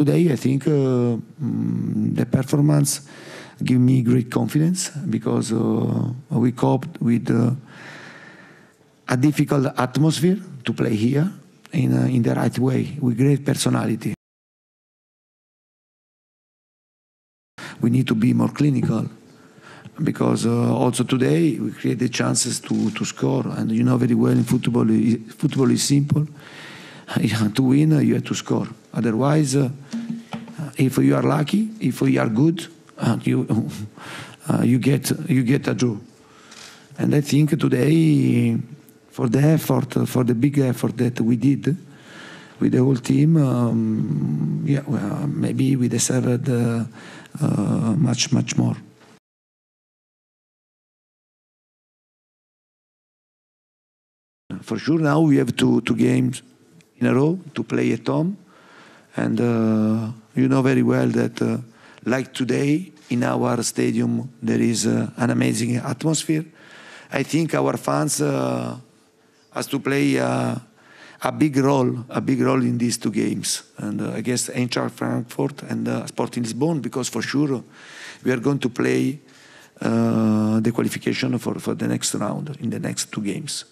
today, I think uh, mm, the performance give me great confidence because uh, we coped with uh, a difficult atmosphere to play here in, in the right way with great personality. We need to be more clinical because uh, also today we create the chances to, to score. And you know very well in football football is simple. To win you have to score. Otherwise uh, if you are lucky if you are good uh, you uh, you get you get a draw. And I think today for the effort for the big effort that we did with the whole team um, yeah well, maybe we deserved uh, uh, much much more. For sure now we have two two games in a row to play at home, and uh, you know very well that uh, like today in our stadium there is uh, an amazing atmosphere. I think our fans uh, has to play uh, a big role, a big role in these two games, and uh, guess Eintracht Frankfurt and uh, Sporting Lisbon, because for sure we are going to play the qualification for, for the next round in the next two games.